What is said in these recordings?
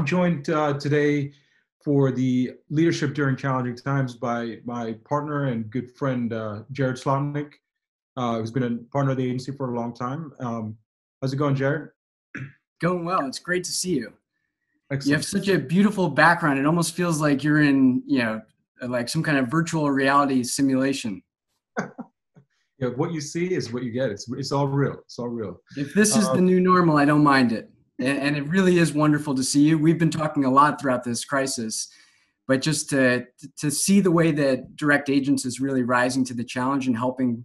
I'm joined uh, today for the Leadership During Challenging Times by my partner and good friend, uh, Jared Zlotnick, uh, who's been a partner of the agency for a long time. Um, how's it going, Jared? Going well. It's great to see you. Excellent. You have such a beautiful background. It almost feels like you're in, you know, like some kind of virtual reality simulation. yeah, what you see is what you get. It's it's all real. It's all real. If this is uh, the new normal, I don't mind it. And, it really is wonderful to see you. We've been talking a lot throughout this crisis, but just to to see the way that direct agents is really rising to the challenge and helping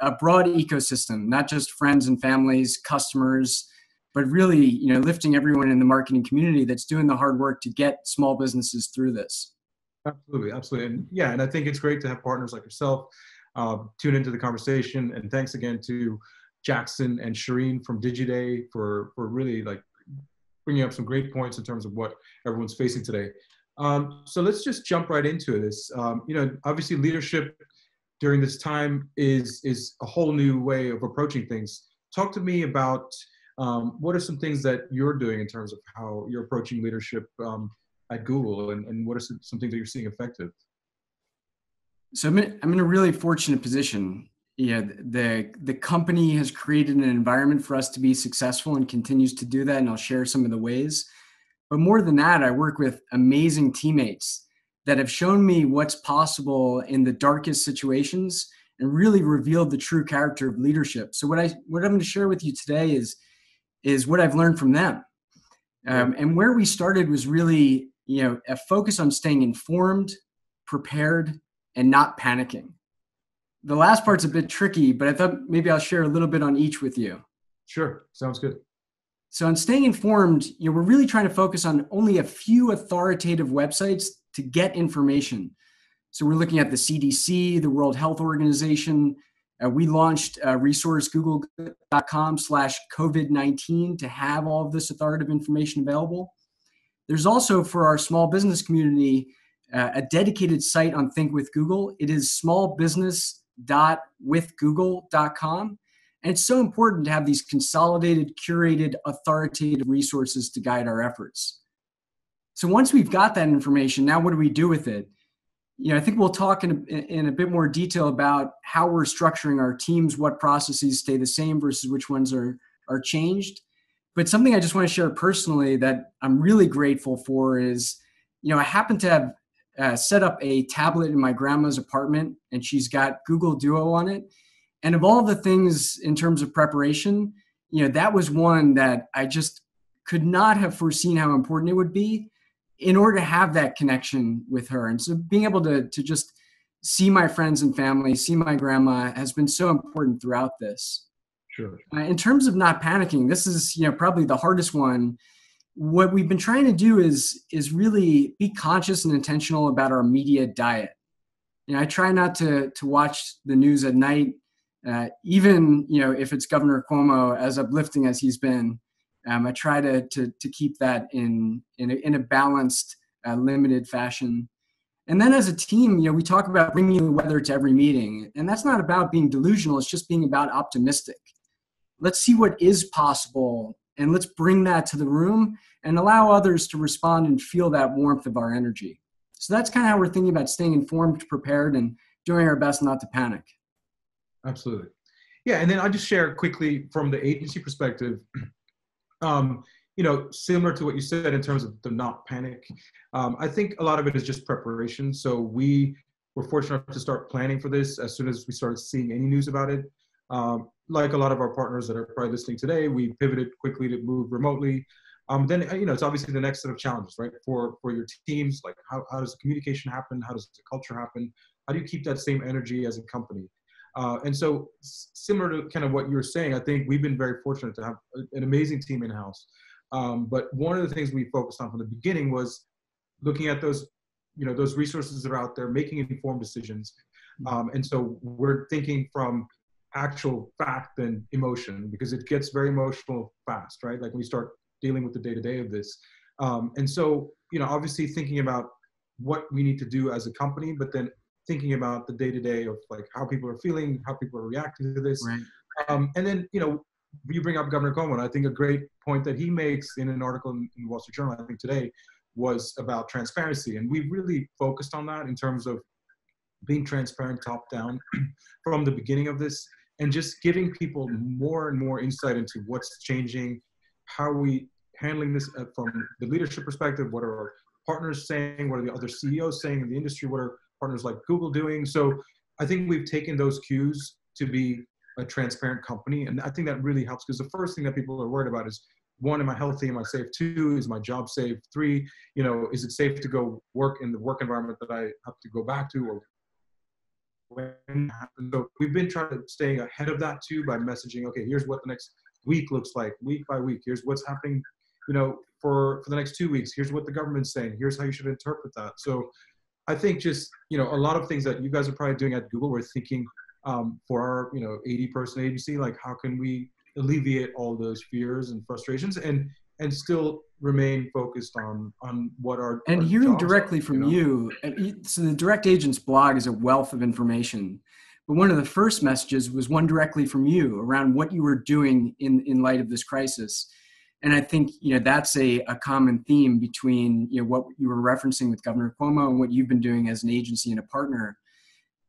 a broad ecosystem, not just friends and families, customers, but really, you know, lifting everyone in the marketing community that's doing the hard work to get small businesses through this. Absolutely, absolutely, and yeah, and I think it's great to have partners like yourself uh, tune into the conversation. And thanks again to Jackson and Shireen from DigiDay for for really like bringing up some great points in terms of what everyone's facing today. Um, so let's just jump right into this. Um, you know, obviously leadership during this time is is a whole new way of approaching things. Talk to me about um, what are some things that you're doing in terms of how you're approaching leadership um, at Google, and, and what are some, some things that you're seeing effective? So I'm in, I'm in a really fortunate position. Yeah, the the company has created an environment for us to be successful and continues to do that, and I'll share some of the ways. But more than that, I work with amazing teammates that have shown me what's possible in the darkest situations and really revealed the true character of leadership. So what I what I'm going to share with you today is is what I've learned from them. Um, and where we started was really you know a focus on staying informed, prepared, and not panicking. The last part's a bit tricky, but I thought maybe I'll share a little bit on each with you. Sure, sounds good. So, on staying informed, you know, we're really trying to focus on only a few authoritative websites to get information. So, we're looking at the CDC, the World Health Organization. Uh, we launched uh, resource google.com slash COVID 19 to have all of this authoritative information available. There's also for our small business community uh, a dedicated site on Think with Google. It is smallbusiness.withgoogle.com. And it's so important to have these consolidated, curated, authoritative resources to guide our efforts. So once we've got that information, now what do we do with it? You know, I think we'll talk in a, in a bit more detail about how we're structuring our teams, what processes stay the same versus which ones are are changed. But something I just want to share personally that I'm really grateful for is, you know, I happen to have uh, set up a tablet in my grandma's apartment, and she's got Google Duo on it. And of all the things in terms of preparation, you know, that was one that I just could not have foreseen how important it would be in order to have that connection with her. And so being able to to just see my friends and family, see my grandma has been so important throughout this. Sure. Uh, in terms of not panicking, this is you know probably the hardest one what we've been trying to do is is really be conscious and intentional about our media diet. You know, I try not to to watch the news at night, uh, even you know if it's Governor Cuomo, as uplifting as he's been. Um, I try to, to to keep that in in a, in a balanced, uh, limited fashion. And then as a team, you know, we talk about bringing the weather to every meeting, and that's not about being delusional. It's just being about optimistic. Let's see what is possible and let's bring that to the room and allow others to respond and feel that warmth of our energy. So that's kind of how we're thinking about staying informed, prepared, and doing our best not to panic. Absolutely. Yeah, and then I'll just share quickly from the agency perspective. Um, you know, similar to what you said in terms of the not panic, um, I think a lot of it is just preparation. So we were fortunate to start planning for this as soon as we started seeing any news about it. Um, like a lot of our partners that are probably listening today, we pivoted quickly to move remotely. Um, then you know it's obviously the next set of challenges, right? For for your teams, like how, how does the communication happen? How does the culture happen? How do you keep that same energy as a company? Uh, and so, similar to kind of what you were saying, I think we've been very fortunate to have an amazing team in house. Um, but one of the things we focused on from the beginning was looking at those, you know, those resources that are out there, making informed decisions. Mm-hmm. Um, and so we're thinking from actual fact than emotion because it gets very emotional fast, right? Like when you start dealing with the day to day of this. Um, and so, you know, obviously thinking about what we need to do as a company, but then thinking about the day to day of like how people are feeling, how people are reacting to this. Right. Um, and then, you know, you bring up Governor Cuomo, and I think a great point that he makes in an article in the Wall Street Journal, I think today, was about transparency. And we really focused on that in terms of being transparent top down from the beginning of this and just giving people more and more insight into what's changing, how are we handling this uh, from the leadership perspective, what are our partners saying, what are the other CEOs saying in the industry, what are partners like Google doing. So I think we've taken those cues to be a transparent company. And I think that really helps because the first thing that people are worried about is one, am I healthy? Am I safe? Two, is my job safe? Three, you know, is it safe to go work in the work environment that I have to go back to or when so we've been trying to stay ahead of that too by messaging okay here's what the next week looks like week by week. Here's what's happening you know for for the next two weeks. Here's what the government's saying. Here's how you should interpret that. So i think just you know a lot of things that you guys are probably doing at google we're thinking um, for our you know 80 person agency like how can we alleviate all those fears and frustrations and and still remain focused on on what our and our hearing directly are, from know? you so the direct agents blog is a wealth of information. But one of the first messages was one directly from you around what you were doing in in light of this crisis. And i think you know that's a, a common theme between you know what you were referencing with governor cuomo and what you've been doing as an agency and a partner.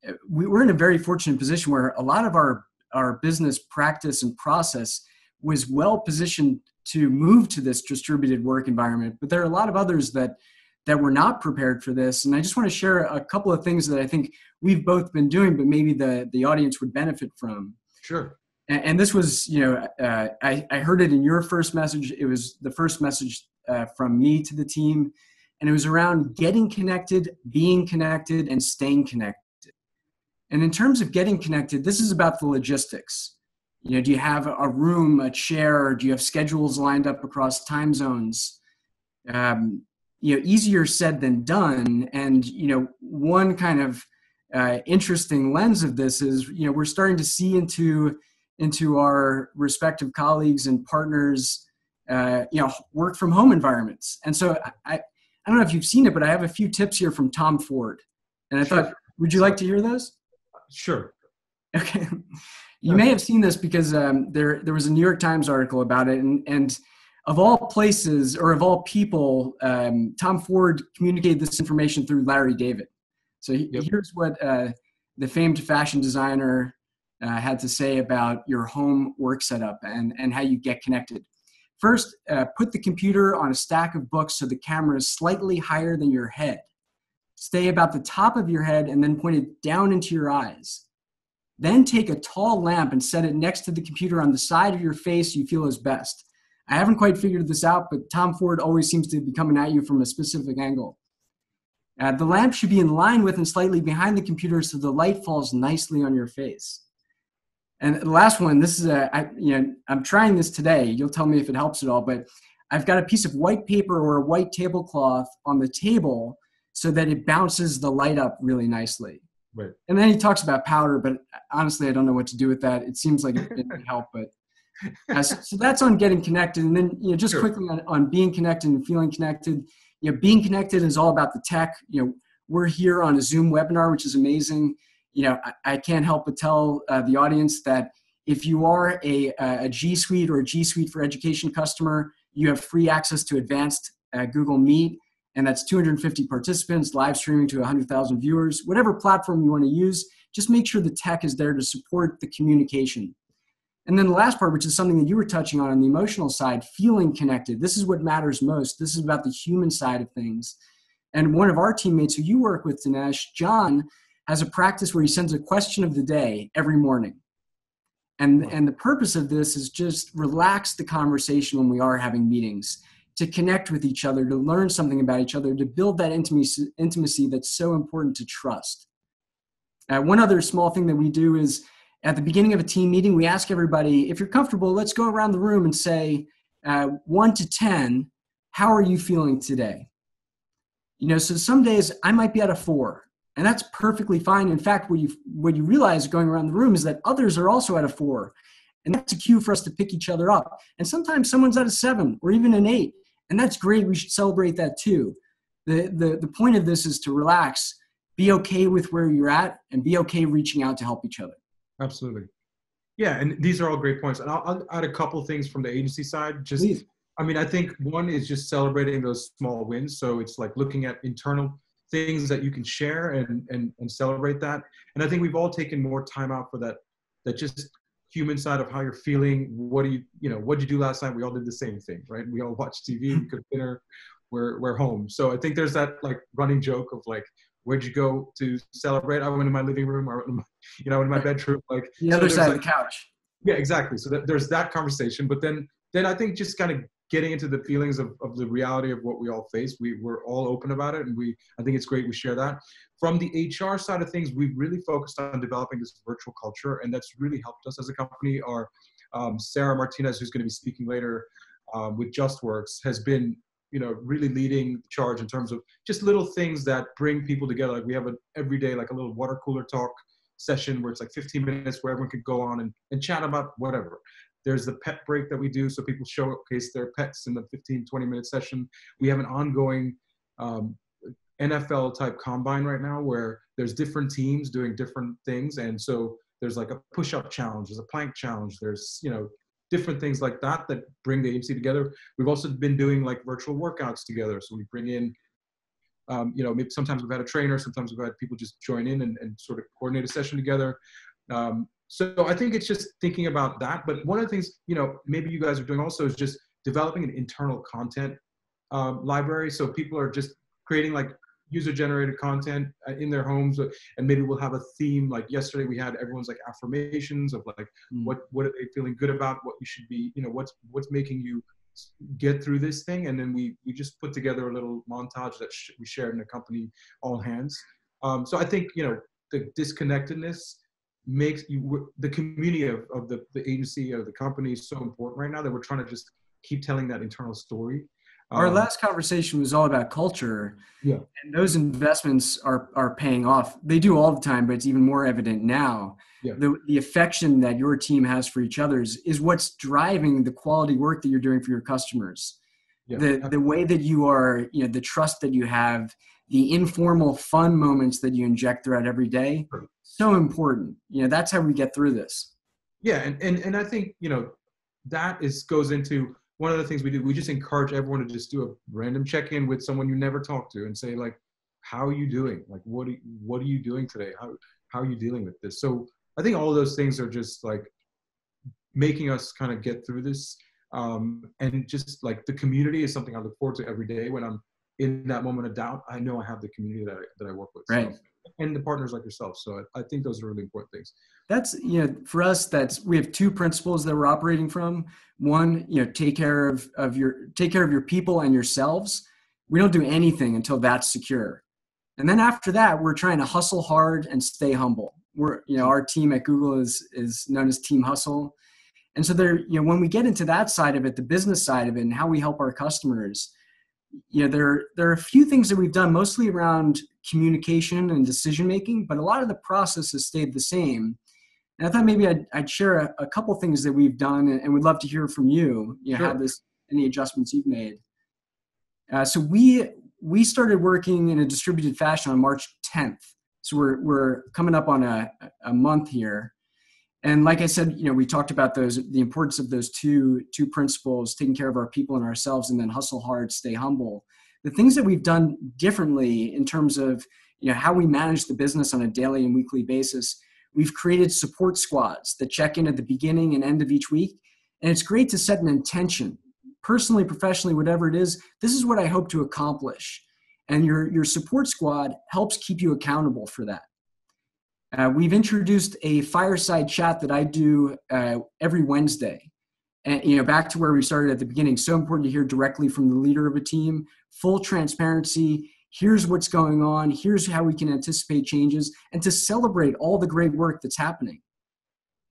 Uh, we, we're in a very fortunate position where a lot of our our business practice and process was well positioned to move to this distributed work environment but there are a lot of others that that were not prepared for this. And i just want to share a couple of things that i think we've both been doing but maybe the the audience would benefit from. Sure. And, and this was you know uh, I, I heard it in your first message. It was the first message uh, from me to the team. And it was around getting connected being connected and staying connected. And in terms of getting connected this is about the logistics you know do you have a room a chair do you have schedules lined up across time zones? Um, you know easier said than done. And you know one kind of uh, interesting lens of this is you know we're starting to see into into our respective colleagues and partners uh, you know work from home environments. And so I, I don't know if you've seen it but i have a few tips here from tom ford. And i Sure. thought would you like to hear those? Sure. Okay. You may have seen this because um, there there was a New York Times article about it, and and of all places or of all people, um, Tom Ford communicated this information through Larry David. So he, Yep. here's what uh, the famed fashion designer uh, had to say about your home work setup and and how you get connected. First, uh, put the computer on a stack of books so the camera is slightly higher than your head. Stay about the top of your head and then point it down into your eyes. Then take a tall lamp and set it next to the computer on the side of your face you feel is best. I haven't quite figured this out, but Tom Ford always seems to be coming at you from a specific angle. Uh, the lamp should be in line with and slightly behind the computer so the light falls nicely on your face. And the last one, this is a, I, you know, I'm trying this today. You'll tell me if it helps at all, but I've got a piece of white paper or a white tablecloth on the table so that it bounces the light up really nicely. Right. And then he talks about powder, but honestly, I don't know what to do with that. It seems like it, would help, but uh, so, so that's on getting connected. And then, you know, just Sure. quickly on, on being connected and feeling connected. You know, being connected is all about the tech. You know, we're here on a Zoom webinar, which is amazing. You know, I, I can't help but tell uh, the audience that if you are a, a G Suite or a G Suite for Education customer, you have free access to advanced uh, Google Meet and that's 250 participants live streaming to 100,000 viewers. Whatever platform you want to use, just make sure the tech is there to support the communication. And then the last part, which is something that you were touching on on the emotional side, feeling connected. This is what matters most. This is about the human side of things. And one of our teammates who you work with, Dinesh, John, has a practice where he sends a question of the day every morning. And, and the purpose of this is just relax the conversation when we are having meetings to connect with each other, to learn something about each other, to build that intimacy, intimacy that's so important to trust. Uh, one other small thing that we do is at the beginning of a team meeting, we ask everybody, if you're comfortable, let's go around the room and say, uh, one to 10, how are you feeling today? You know, so some days I might be at a four, and that's perfectly fine. In fact, what you, what you realize going around the room is that others are also at a four. And that's a cue for us to pick each other up. And sometimes someone's at a seven or even an eight and that's great we should celebrate that too the, the the point of this is to relax be okay with where you're at and be okay reaching out to help each other Absolutely. Yeah, and these are all great points. And I'll, I'll add a couple things from the agency side. Just, Please. I mean, I think one is just celebrating those small wins. So it's like looking at internal things that you can share and and and celebrate that. And I think we've all taken more time out for that. That just human side of how you're feeling. What do you, you know, what did you do last night? We all did the same thing, right? We all watched TV, we cooked dinner, we're we're home. So I think there's that like running joke of like, where'd you go to celebrate? I went in my living room or you know in my bedroom, like the other so side like, of the couch. Yeah, exactly. So that, there's that conversation, but then then I think just kind of getting into the feelings of, of the reality of what we all face. We we're all open about it, and we I think it's great we share that. From the HR side of things, we've really focused on developing this virtual culture, and that's really helped us as a company. Our um, Sarah Martinez, who's going to be speaking later um, with JustWorks, has been you know really leading the charge in terms of just little things that bring people together. Like we have an every day like a little water cooler talk session where it's like 15 minutes where everyone could go on and, and chat about whatever. There's the pet break that we do so people showcase their pets in the 15, 20 minute session. We have an ongoing um, NFL type combine right now where there's different teams doing different things. And so there's like a push up challenge, there's a plank challenge, there's, you know, different things like that that bring the agency together. We've also been doing like virtual workouts together. So we bring in, um, you know, maybe sometimes we've had a trainer, sometimes we've had people just join in and, and sort of coordinate a session together. Um, so I think it's just thinking about that. But one of the things, you know, maybe you guys are doing also is just developing an internal content um, library. So people are just creating like user generated content uh, in their homes uh, and maybe we'll have a theme like yesterday we had everyone's like affirmations of like mm. what what are they feeling good about what you should be you know what's what's making you get through this thing and then we we just put together a little montage that sh- we shared in the company all hands um, so i think you know the disconnectedness makes you the community of, of the, the agency of the company is so important right now that we're trying to just keep telling that internal story our um, last conversation was all about culture. Yeah. And those investments are are paying off. They do all the time, but it's even more evident now. Yeah. The the affection that your team has for each other's is what's driving the quality work that you're doing for your customers. Yeah. The the way that you are, you know, the trust that you have, the informal fun moments that you inject throughout every day, so important. You know, that's how we get through this. Yeah, and, and and I think, you know, that is goes into one of the things we do, we just encourage everyone to just do a random check-in with someone you never talked to and say like, how are you doing? Like, what are, you, what are you doing today? How, how are you dealing with this? So I think all of those things are just like making us kind of get through this. Um, and just like the community is something I look forward to every day when I'm in that moment of doubt. I know I have the community that I, that I work with. Right. So and the partners like yourself. So I, I, think those are really important things. That's you know for us that's we have two principles that we're operating from. One, you know, take care of of your take care of your people and yourselves. We don't do anything until that's secure. And then after that, we're trying to hustle hard and stay humble. We're you know our team at Google is is known as Team Hustle. And so there, you know, when we get into that side of it, the business side of it, and how we help our customers, you know, there there are a few things that we've done mostly around communication and decision making, but a lot of the process has stayed the same. And I thought maybe I'd, I'd share a, a, couple things that we've done and, and would love to hear from you. You know, sure. how this any adjustments you've made. Uh, so we we started working in a distributed fashion on March 10th. So we're we're coming up on a, a month here. And like I said, you know, we talked about those the importance of those two two principles, taking care of our people and ourselves, and then hustle hard, stay humble. The things that we've done differently in terms of you know how we manage the business on a daily and weekly basis we've created support squads that check in at the beginning and end of each week. And it's great to set an intention personally professionally whatever it is this is what i hope to accomplish. And your your support squad helps keep you accountable for that uh, we've introduced a fireside chat that i do uh, every wednesday. And you know back to where we started at the beginning so important to hear directly from the leader of a team full transparency. Here's what's going on. Here's how we can anticipate changes and to celebrate all the great work that's happening.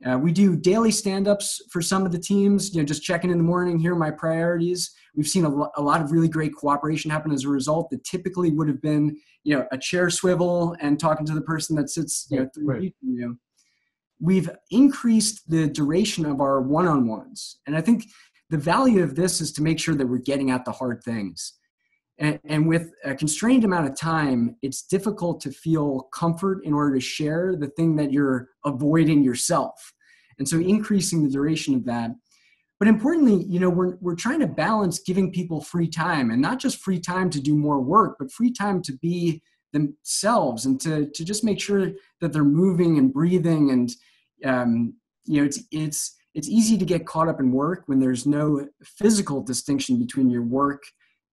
Uh, we do daily stand-ups for some of the teams you know just checking in the morning here are my priorities we've seen a, lo- a lot of really great cooperation happen as a result that typically would have been you know a chair swivel and talking to the person that sits you know three right. feet from you we've increased the duration of our one-on-ones and i think the value of this is to make sure that we're getting at the hard things and, and, with a constrained amount of time it's difficult to feel comfort in order to share the thing that you're avoiding yourself And so increasing the duration of that. But importantly, you know, we're, we're trying to balance giving people free time and not just free time to do more work, but free time to be themselves and to, to just make sure that they're moving and breathing. And, um, you know, it's, it's, it's easy to get caught up in work when there's no physical distinction between your work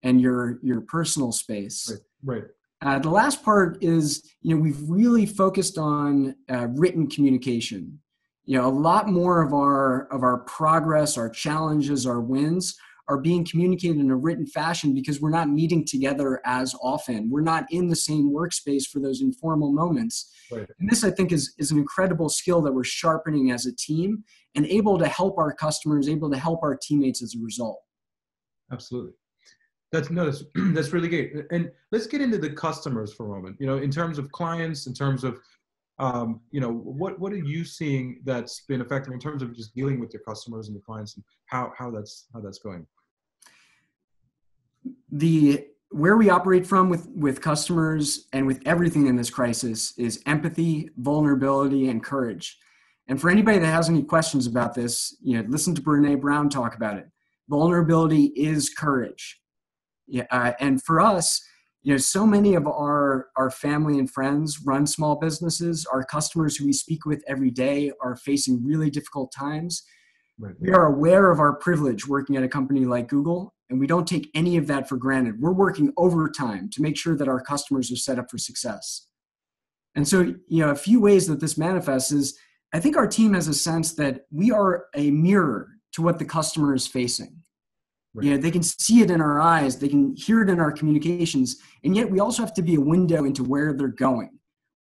and your, your personal space. Right. right. Uh, the last part is, you know, we've really focused on uh, written communication. You know, a lot more of our of our progress, our challenges, our wins are being communicated in a written fashion because we're not meeting together as often. We're not in the same workspace for those informal moments. Right. And this, I think, is, is an incredible skill that we're sharpening as a team and able to help our customers, able to help our teammates as a result. Absolutely. That's no, that's that's really great. And let's get into the customers for a moment. You know, in terms of clients, in terms of um, you know, what what are you seeing that's been effective in terms of just dealing with your customers and your clients, and how how that's how that's going? The where we operate from with with customers and with everything in this crisis is empathy, vulnerability, and courage. And for anybody that has any questions about this, you know, listen to Brene Brown talk about it. Vulnerability is courage yeah, uh, and for us, you know, so many of our our family and friends run small businesses. Our customers who we speak with every day are facing really difficult times. Right. We are aware of our privilege working at a company like Google, and we don't take any of that for granted. We're working overtime to make sure that our customers are set up for success. And so, you know, a few ways that this manifests is I think our team has a sense that we are a mirror to what the customer is facing. Right. You know, they can see it in our eyes, they can hear it in our communications, and yet we also have to be a window into where they're going.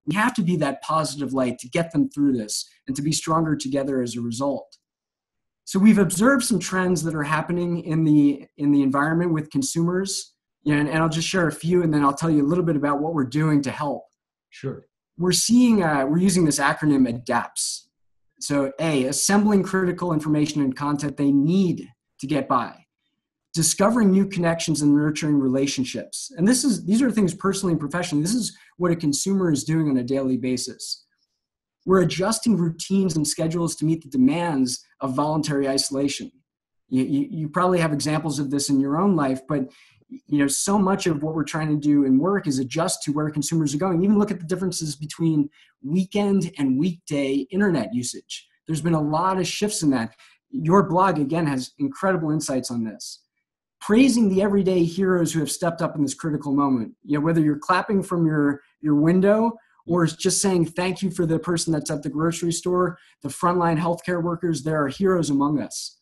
We have to be that positive light to get them through this and to be stronger together as a result. So we've observed some trends that are happening in the in the environment with consumers. You know, and, and I'll just share a few, and then I'll tell you a little bit about what we're doing to help. Sure. We're seeing uh, we're using this acronym ADAPTS. So A, assembling critical information and content they need to get by discovering new connections and nurturing relationships. And this is these are things personally and professionally. This is what a consumer is doing on a daily basis. We're adjusting routines and schedules to meet the demands of voluntary isolation. You, you, you probably have examples of this in your own life but you know so much of what we're trying to do in work is adjust to where consumers are going. Even look at the differences between weekend and weekday internet usage. There's been a lot of shifts in that. Your blog again has incredible insights on this praising the everyday heroes who have stepped up in this critical moment. You know, whether you're clapping from your your window or just saying thank you for the person that's at the grocery store, the frontline healthcare workers, there are heroes among us.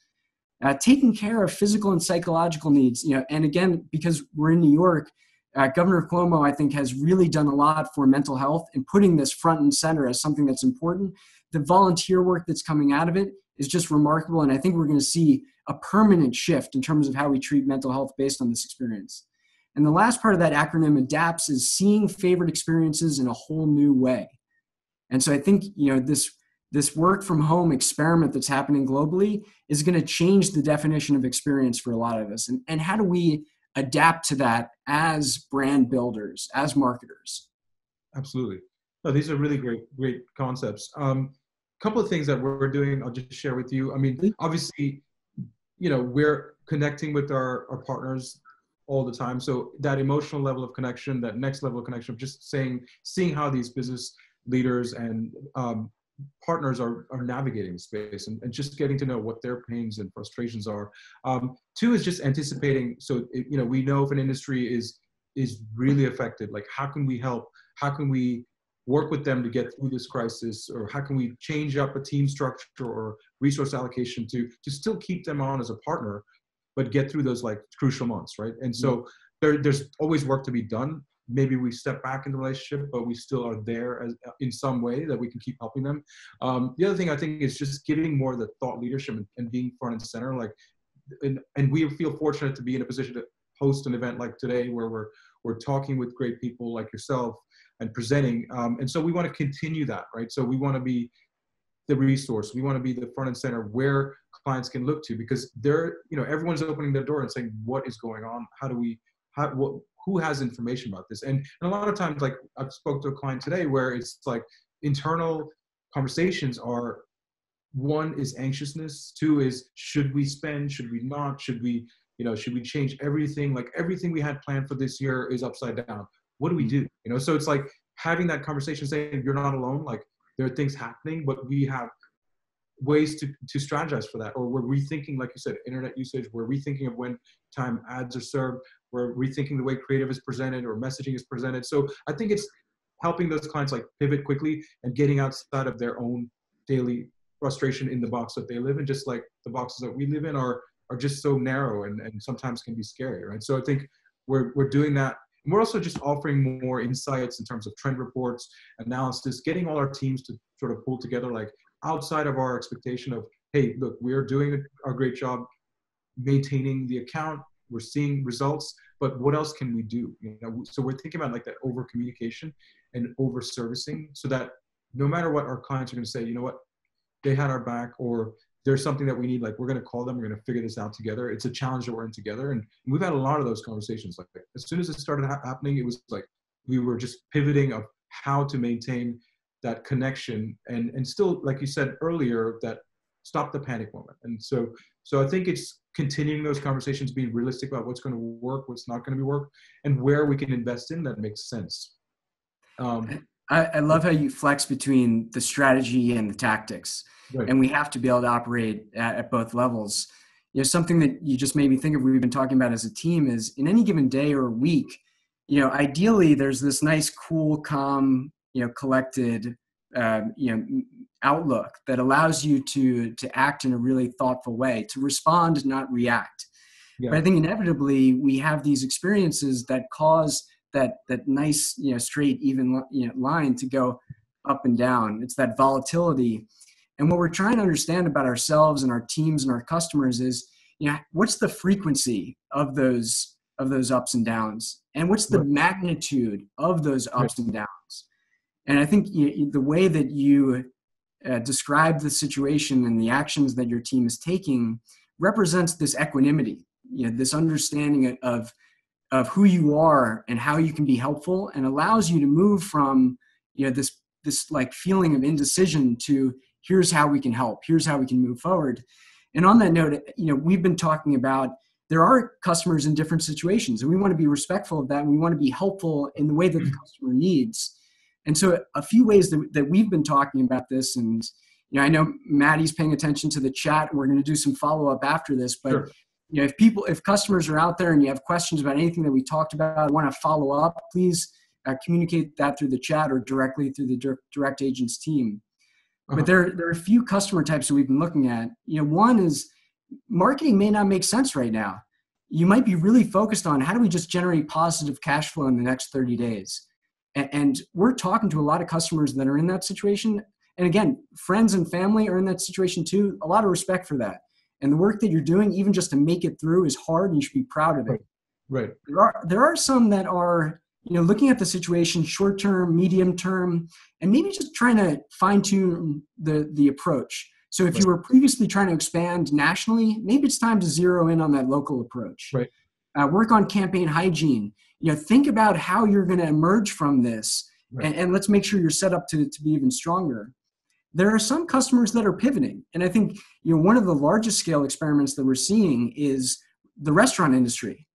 Uh, taking care of physical and psychological needs, you know, and again, because we're in New York, uh, Governor Cuomo, I think, has really done a lot for mental health and putting this front and center as something that's important. The volunteer work that's coming out of it is just remarkable, and I think we're going to see a permanent shift in terms of how we treat mental health based on this experience. And the last part of that acronym adapts is seeing favorite experiences in a whole new way. And so I think, you know, this this work from home experiment that's happening globally is going to change the definition of experience for a lot of us. And, and how do we adapt to that as brand builders, as marketers? Absolutely. No, these are really great, great concepts. A um, couple of things that we're doing, I'll just share with you. I mean, obviously, you know we're connecting with our, our partners all the time. So that emotional level of connection that next level of connection of just saying seeing how these business leaders and um, partners are, are navigating space and, and just getting to know what their pains and frustrations are. Um, two is just anticipating. So it, you know we know if an industry is is really affected like how can we help? How can we work with them to get through this crisis or how can we change up a team structure or resource allocation to to still keep them on as a partner but get through those like crucial months right? And so mm-hmm. there, there's always work to be done. Maybe we step back in the relationship but we still are there as, in some way that we can keep helping them. Um, the other thing i think is just giving more of the thought leadership and, and being front and center like and, and we feel fortunate to be in a position to host an event like today where we're we're talking with great people like yourself and presenting. Um, and so we want to continue that, right? So we want to be the resource. We want to be the front and center where clients can look to because they're, you know, everyone's opening their door and saying, what is going on? How do we, how, what, who has information about this? And, and a lot of times, like I've spoke to a client today where it's like internal conversations are one is anxiousness. Two is should we spend? Should we not? Should we, you know, should we change everything? Like everything we had planned for this year is upside down. What do we mm-hmm. do? You know, so it's like having that conversation, saying you're not alone. Like there are things happening, but we have ways to, to strategize for that. Or we're rethinking like you said internet usage? We're rethinking of when time ads are served? We're rethinking the way creative is presented or messaging is presented? So i think it's helping those clients like pivot quickly and getting outside of their own daily frustration in the box that they live in just like the boxes that we live in are are just so narrow and, and sometimes can be scary right? So i think we're we're doing that and we're also just offering more insights in terms of trend reports analysis getting all our teams to sort of pull together like outside of our expectation of, hey, look, we're doing a great job maintaining the account, we're seeing results, but what else can we do? You know, so we're thinking about like that over communication and over servicing so that no matter what our clients are going to say, you know what, they had our back or there's something that we need, like we're going to call them, we're going to figure this out together. It's a challenge that we're in together. And we've had a lot of those conversations. Like as soon as it started ha- happening, it was like we were just pivoting of how to maintain that connection and and still like you said earlier that stop the panic moment and so so i think it's continuing those conversations being realistic about what's going to work what's not going to be work and where we can invest in that makes sense um, I, I, love how you flex between the strategy and the tactics right. and we have to be able to operate at, at both levels you know something that you just made me think of we've been talking about as a team is in any given day or week you know ideally there's this nice cool calm you know collected um, you know outlook that allows you to to act in a really thoughtful way to respond not react yeah. but i think inevitably we have these experiences that cause that that nice you know straight even you know, line to go up and down it's that volatility and what we're trying to understand about ourselves and our teams and our customers is you know what's the frequency of those of those ups and downs and what's the right. magnitude of those ups right. and downs and I think you, the way that you uh, describe the situation and the actions that your team is taking represents this equanimity, you know, this understanding of of who you are and how you can be helpful, and allows you to move from you know this this like feeling of indecision to here's how we can help, here's how we can move forward. And on that note, you know, we've been talking about there are customers in different situations, and we want to be respectful of that. And we want to be helpful in the way that the customer needs. And so a few ways that, that we've been talking about this, and you know, I know Maddie's paying attention to the chat. And we're going to do some follow up after this, but sure. You know, if people, if customers are out there and you have questions about anything that we talked about, want to follow up, please uh, communicate that through the chat or directly through the direct agents team. Uh-huh. But there, there are a few customer types that we've been looking at. You know, one is marketing may not make sense right now. You might be really focused on how do we just generate positive cash flow in the next 30 days and we're talking to a lot of customers that are in that situation. And again, friends and family are in that situation too. A lot of respect for that. And the work that you're doing, even just to make it through, is hard, and you should be proud of it. Right. There are there are some that are you know looking at the situation short term, medium term, and maybe just trying to fine tune the the approach. So if right. you were previously trying to expand nationally, maybe it's time to zero in on that local approach. Right. Uh, work on campaign hygiene you know think about how you're going to emerge from this right. and, and, let's make sure you're set up to, to be even stronger there are some customers that are pivoting and i think you know one of the largest scale experiments that we're seeing is the restaurant industry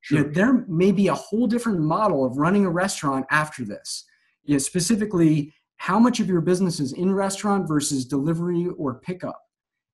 sure. you know, there may be a whole different model of running a restaurant after this you know, specifically how much of your business is in restaurant versus delivery or pickup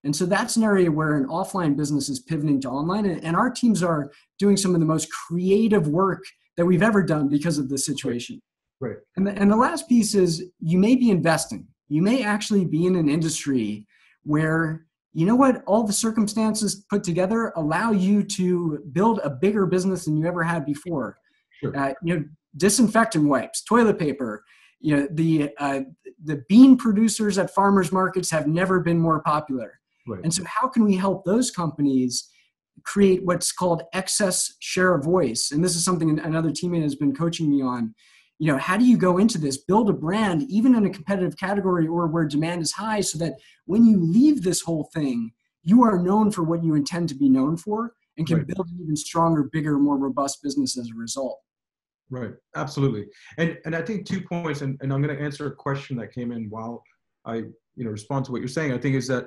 and so that's an area where an offline business is pivoting to online. And our teams are doing some of the most creative work that we've ever done because of this situation. Right. And, the, and the last piece is you may be investing. You may actually be in an industry where, you know what, all the circumstances put together allow you to build a bigger business than you ever had before. Sure. Uh, you know, disinfectant wipes, toilet paper, you know the uh, the bean producers at farmers markets have never been more popular Right. And so, how can we help those companies create what's called excess share of voice? And this is something another teammate has been coaching me on. You know, how do you go into this, build a brand, even in a competitive category or where demand is high, so that when you leave this whole thing, you are known for what you intend to be known for and can right. build an even stronger, bigger, more robust business as a result. Right, absolutely. And and I think two points, and, and I'm going to answer a question that came in while I you know respond to what you're saying, I think is that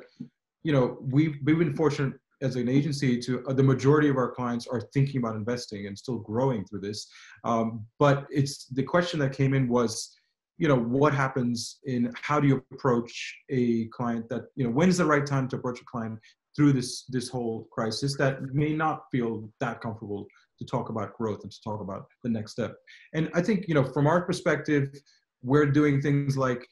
you know we've we've been fortunate as an agency to uh, the majority of our clients are thinking about investing and still growing through this. Um, but it's the question that came in was, you know, what happens in how do you approach a client that you know when's the right time to approach a client through this this whole crisis that may not feel that comfortable to talk about growth and to talk about the next step. And I think you know from our perspective, we're doing things like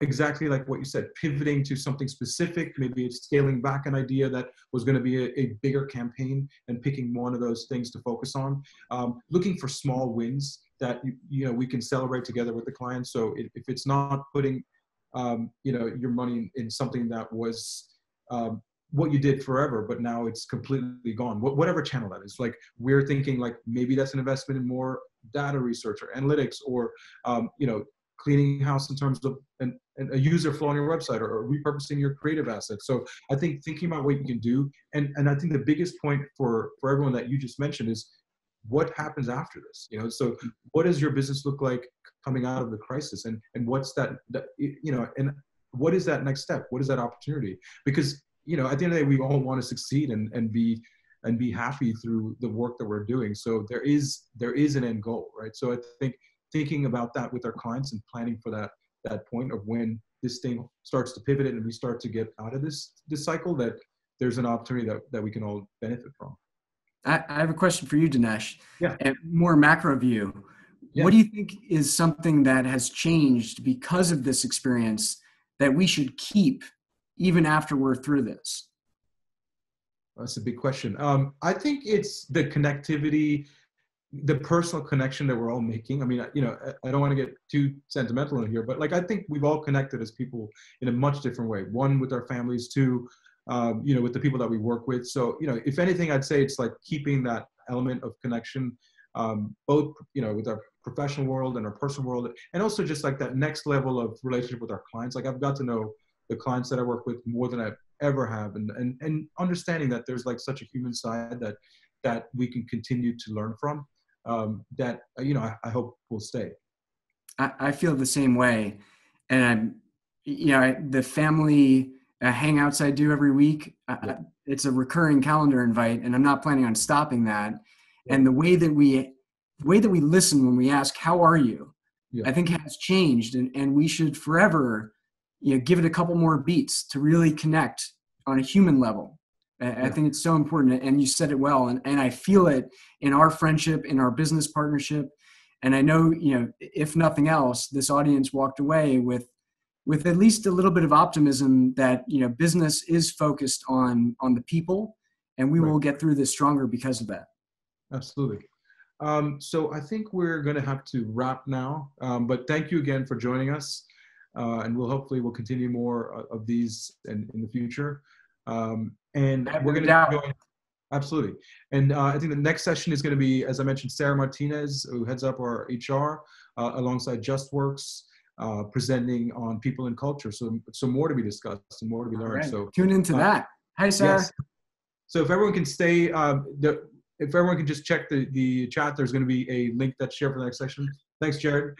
exactly like what you said, pivoting to something specific. Maybe it's scaling back an idea that was going to be a, a bigger campaign and picking one of those things to focus on. Um, looking for small wins that you, you know we can celebrate together with the client. So if, if it's not putting um, you know your money in, in something that was um, what you did forever, but now it's completely gone. Wh- whatever channel that is, like we're thinking like maybe that's an investment in more data research or analytics or um, you know cleaning house in terms of an, a user flow on your website or, or, repurposing your creative assets. So I think thinking about what you can do, and, and I think the biggest point for, for everyone that you just mentioned is what happens after this, you know? So what does your business look like coming out of the crisis? And, and what's that, that you know, and what is that next step? What is that opportunity? Because, you know, at the end of the day, we all want to succeed and, and be, and be happy through the work that we're doing. So there is, there is an end goal, right? So I think thinking about that with our clients and planning for that that point of when this thing starts to pivot and we start to get out of this this cycle that there's an opportunity that, that we can all benefit from. I, I have a question for you dinesh. Yeah. A more macro view. Yeah. what do you think is something that has changed because of this experience that we should keep even after we're through this? That's a big question. Um, i think it's the connectivity the personal connection that we're all making. I mean, you know, I don't want to get too sentimental in here, but like I think we've all connected as people in a much different way. One with our families, two, um, you know, with the people that we work with. So, you know, if anything, I'd say it's like keeping that element of connection, um, both, you know, with our professional world and our personal world, and also just like that next level of relationship with our clients. Like I've got to know the clients that I work with more than I ever have, and and and understanding that there's like such a human side that that we can continue to learn from um, that uh, you know I, I, hope will stay. I, I, feel the same way, and I'm, you know, I, the family uh, hangouts I do every week. Uh, yeah. it's a recurring calendar invite, and I'm not planning on stopping that. Yeah. And the way that we, the way that we listen when we ask, "How are you?" Yeah. I think has changed, and and we should forever, you know, give it a couple more beats to really connect on a human level I, think it's so important, and you said it well, and, and I feel it in our friendship, in our business partnership, and I know you know if nothing else, this audience walked away with with at least a little bit of optimism that you know business is focused on on the people, and we right. will get through this stronger because of that. Absolutely. Um, so I think we're going to have to wrap now, um, but thank you again for joining us, uh, and we'll hopefully we'll continue more uh, of these in, in the future. Um, and we're going to go. Absolutely. And uh, I think the next session is going to be, as I mentioned, Sarah Martinez, who heads up our HR, uh, alongside JustWorks, uh, presenting on people and culture. So, so more to be discussed and more to be learned. Right. So tune into uh, that. Hi, Sarah. Yes. So if everyone can stay, um, the, if everyone can just check the, the chat, there's going to be a link that's shared for the next session. Thanks, Jared.